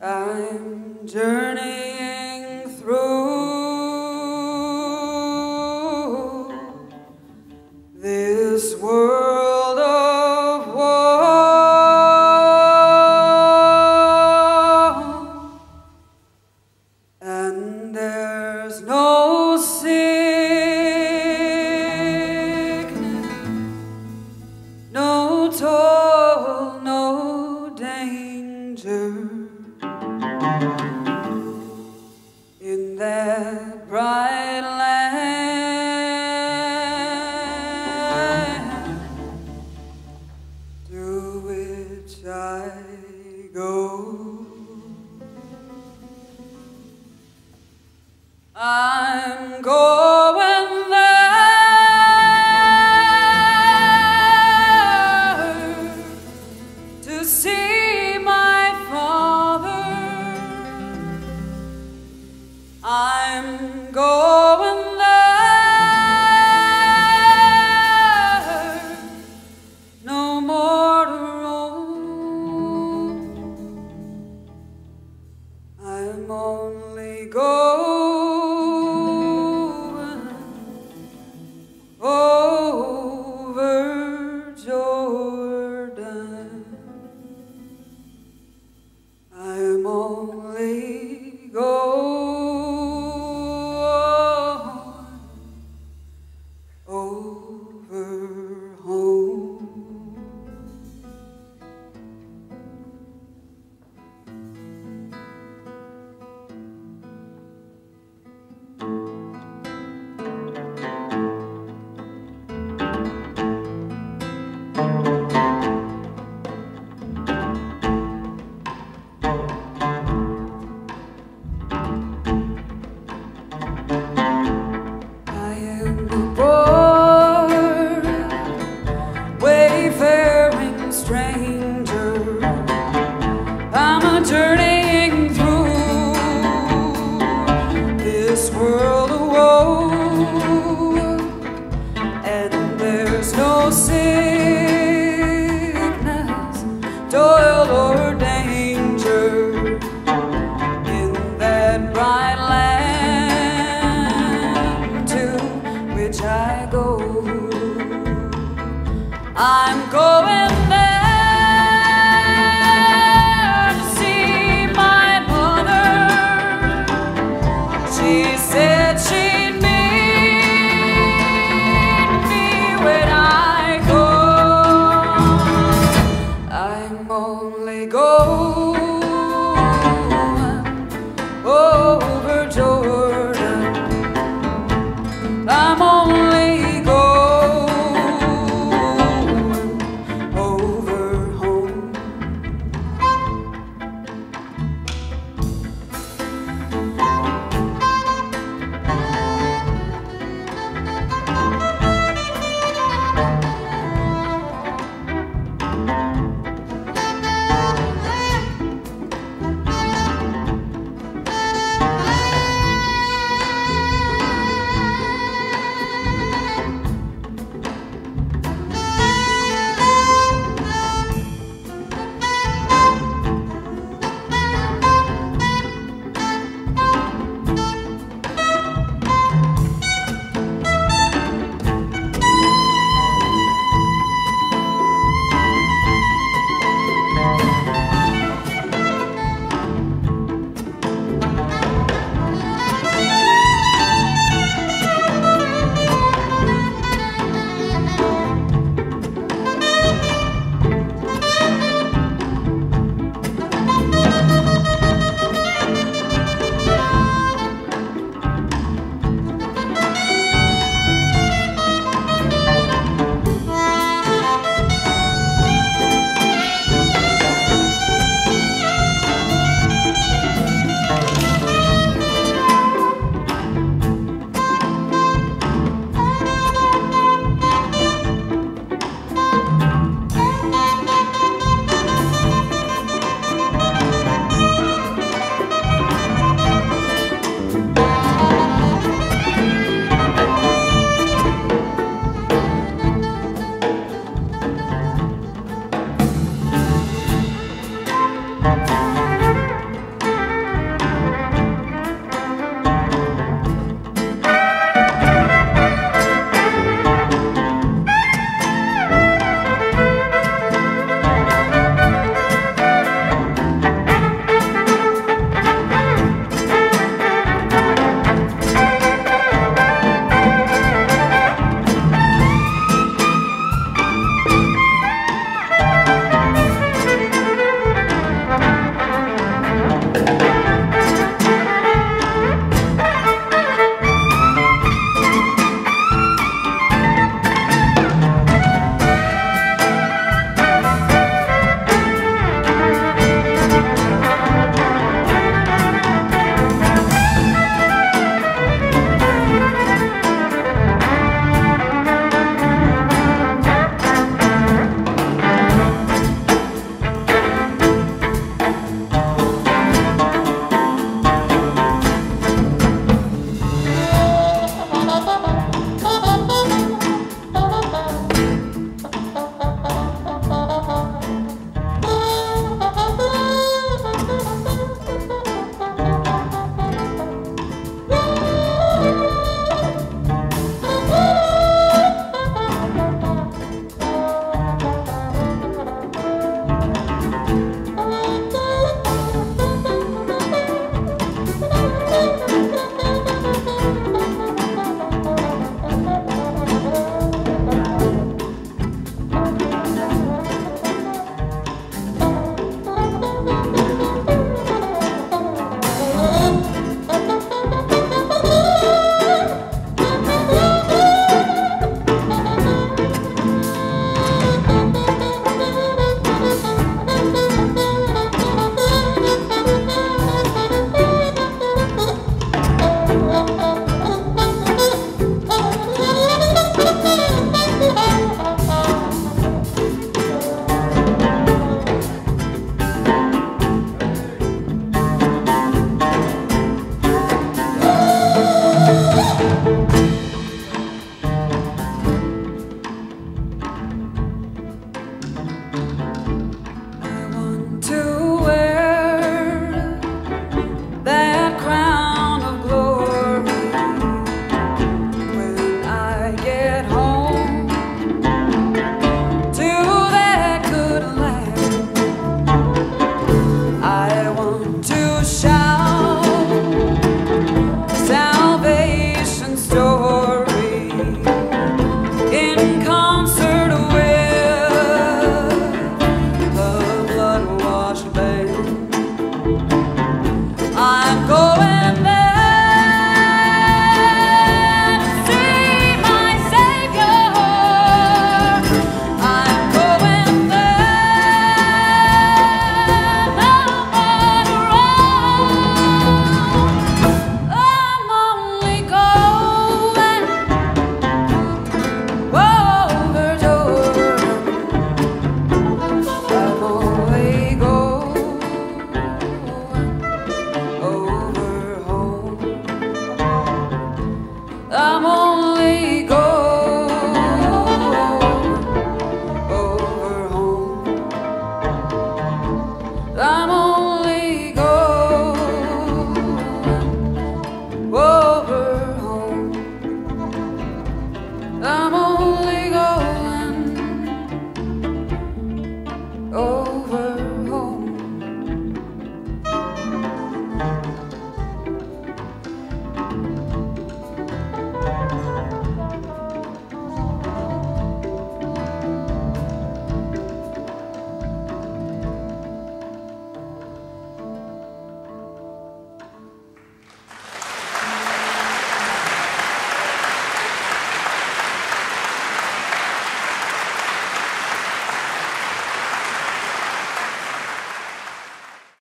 I'm journeying. She de ser.